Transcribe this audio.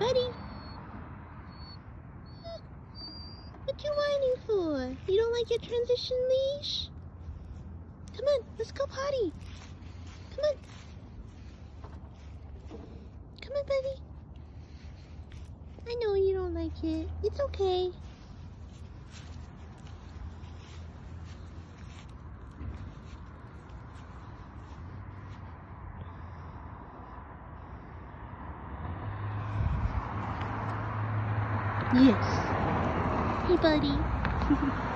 Buddy. What you whining for? You don't like your transition leash? Come on, let's go potty. Come on. Come on, buddy. I know you don't like it. It's okay. Yes. Hey, buddy.